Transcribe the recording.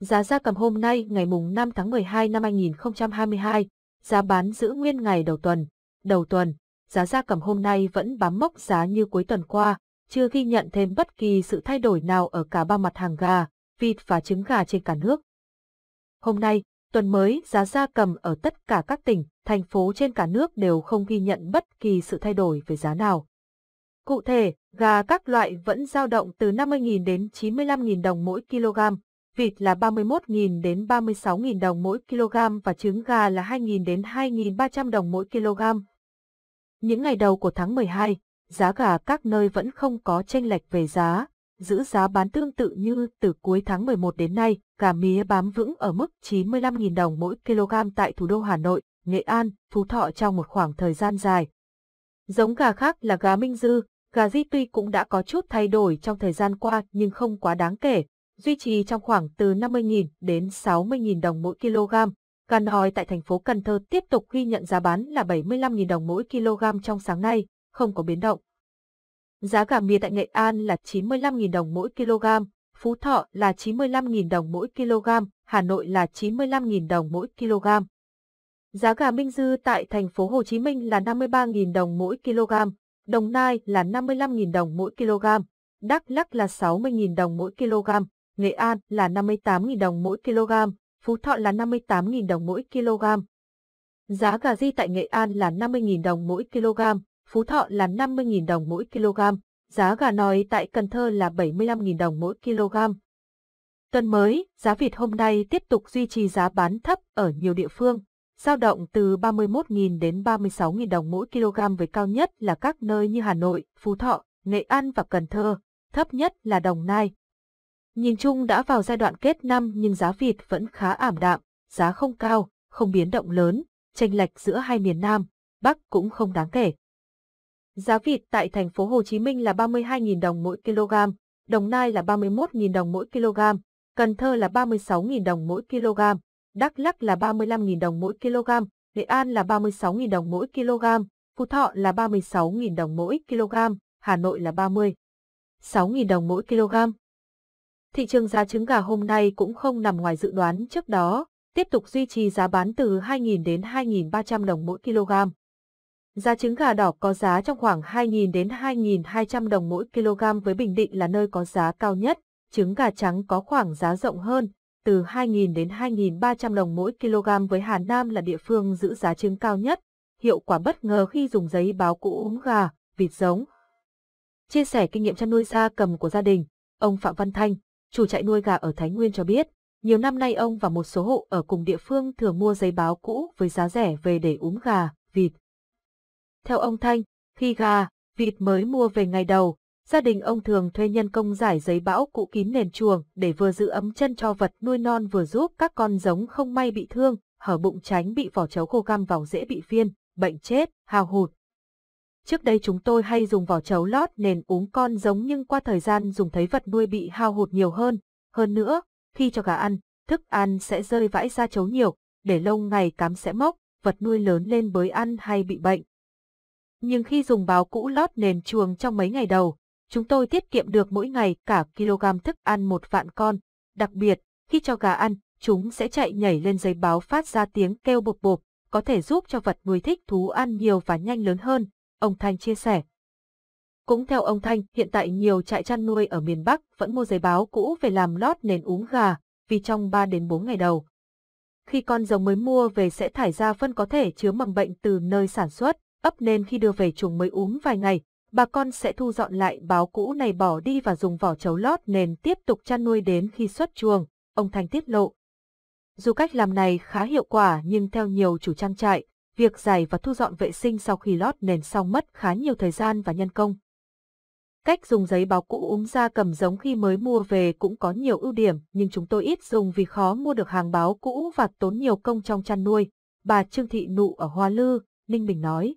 Giá gia cầm hôm nay ngày mùng 5 tháng 12 năm 2022, giá bán giữ nguyên ngày đầu tuần. Đầu tuần, giá gia cầm hôm nay vẫn bám mốc giá như cuối tuần qua, chưa ghi nhận thêm bất kỳ sự thay đổi nào ở cả ba mặt hàng gà, vịt và trứng gà trên cả nước. Hôm nay, tuần mới giá gia cầm ở tất cả các tỉnh, thành phố trên cả nước đều không ghi nhận bất kỳ sự thay đổi về giá nào. Cụ thể, gà các loại vẫn dao động từ 50.000 đến 95.000 đồng mỗi kg, vịt là 31.000 đến 36.000 đồng mỗi kg và trứng gà là 2.000 đến 2.300 đồng mỗi kg. Những ngày đầu của tháng 12, giá gà các nơi vẫn không có chênh lệch về giá, giữ giá bán tương tự như từ cuối tháng 11 đến nay, gà mía bám vững ở mức 95.000 đồng mỗi kg tại thủ đô Hà Nội, Nghệ An, Phú Thọ trong một khoảng thời gian dài. Giống gà khác là gà Minh Dư, gà Di tuy cũng đã có chút thay đổi trong thời gian qua nhưng không quá đáng kể, duy trì trong khoảng từ 50.000 đến 60.000 đồng mỗi kg. Cà nòi tại thành phố Cần Thơ tiếp tục ghi nhận giá bán là 75.000 đồng mỗi kg trong sáng nay, không có biến động. Giá gà mía tại Nghệ An là 95.000 đồng mỗi kg, Phú Thọ là 95.000 đồng mỗi kg, Hà Nội là 95.000 đồng mỗi kg. Giá gà Minh Dư tại thành phố Hồ Chí Minh là 53.000 đồng mỗi kg, Đồng Nai là 55.000 đồng mỗi kg, Đắk Lắk là 60.000 đồng mỗi kg, Nghệ An là 58.000 đồng mỗi kg, Phú Thọ là 58.000 đồng mỗi kg. Giá gà di tại Nghệ An là 50.000 đồng mỗi kg, Phú Thọ là 50.000 đồng mỗi kg, giá gà nòi tại Cần Thơ là 75.000 đồng mỗi kg. Tuần mới, giá vịt hôm nay tiếp tục duy trì giá bán thấp ở nhiều địa phương, giao động từ 31.000 đến 36.000 đồng mỗi kg với cao nhất là các nơi như Hà Nội, Phú Thọ, Nghệ An và Cần Thơ, thấp nhất là Đồng Nai. Nhìn chung đã vào giai đoạn kết năm nhưng giá vịt vẫn khá ảm đạm, giá không cao, không biến động lớn, chênh lệch giữa hai miền Nam, Bắc cũng không đáng kể. Giá vịt tại thành phố Hồ Chí Minh là 32.000 đồng mỗi kg, Đồng Nai là 31.000 đồng mỗi kg, Cần Thơ là 36.000 đồng mỗi kg, Đắk Lắk là 35.000 đồng mỗi kg, Nghệ An là 36.000 đồng mỗi kg, Phú Thọ là 36.000 đồng mỗi kg, Hà Nội là 30. 6.000 đồng mỗi kg. Thị trường giá trứng gà hôm nay cũng không nằm ngoài dự đoán trước đó, tiếp tục duy trì giá bán từ 2.000 đến 2.300 đồng mỗi kg. Giá trứng gà đỏ có giá trong khoảng 2.000 đến 2.200 đồng mỗi kg với Bình Định là nơi có giá cao nhất, trứng gà trắng có khoảng giá rộng hơn, từ 2.000 đến 2.300 đồng mỗi kg với Hà Nam là địa phương giữ giá trứng cao nhất, hiệu quả bất ngờ khi dùng giấy báo cũ úm gà, vịt giống. Chia sẻ kinh nghiệm chăn nuôi gia cầm của gia đình, ông Phạm Văn Thanh, chủ trại nuôi gà ở Thái Nguyên cho biết, nhiều năm nay ông và một số hộ ở cùng địa phương thường mua giấy báo cũ với giá rẻ về để úm gà, vịt. Theo ông Thanh, khi gà, vịt mới mua về ngày đầu, gia đình ông thường thuê nhân công giải giấy bão cũ kín nền chuồng để vừa giữ ấm chân cho vật nuôi non vừa giúp các con giống không may bị thương, hở bụng tránh bị vỏ chấu khô găm vào dễ bị phiên, bệnh chết, hao hụt. Trước đây chúng tôi hay dùng vỏ chấu lót nền uống con giống nhưng qua thời gian dùng thấy vật nuôi bị hao hụt nhiều hơn. Hơn nữa, khi cho gà ăn, thức ăn sẽ rơi vãi ra chấu nhiều, để lâu ngày cám sẽ mốc, vật nuôi lớn lên bới ăn hay bị bệnh. Nhưng khi dùng báo cũ lót nền chuồng trong mấy ngày đầu, chúng tôi tiết kiệm được mỗi ngày cả kg thức ăn một vạn con. Đặc biệt, khi cho gà ăn, chúng sẽ chạy nhảy lên giấy báo phát ra tiếng kêu bộp bộp, có thể giúp cho vật nuôi thích thú ăn nhiều và nhanh lớn hơn, ông Thanh chia sẻ. Cũng theo ông Thanh, hiện tại nhiều trại chăn nuôi ở miền Bắc vẫn mua giấy báo cũ về làm lót nền uống gà, vì trong 3 đến 4 ngày đầu. Khi con giống mới mua về sẽ thải ra phân có thể chứa mầm bệnh từ nơi sản xuất, ấp nên khi đưa về chuồng mới uống vài ngày, bà con sẽ thu dọn lại báo cũ này bỏ đi và dùng vỏ chấu lót nền tiếp tục chăn nuôi đến khi xuất chuồng, ông Thanh tiết lộ. Dù cách làm này khá hiệu quả nhưng theo nhiều chủ trang trại, việc giải và thu dọn vệ sinh sau khi lót nền xong mất khá nhiều thời gian và nhân công. Cách dùng giấy báo cũ úm ra cầm giống khi mới mua về cũng có nhiều ưu điểm nhưng chúng tôi ít dùng vì khó mua được hàng báo cũ và tốn nhiều công trong chăn nuôi, bà Trương Thị Nụ ở Hoa Lư, Ninh Bình nói.